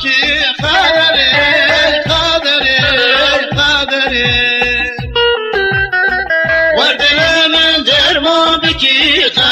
تبكي خادري بكي خادري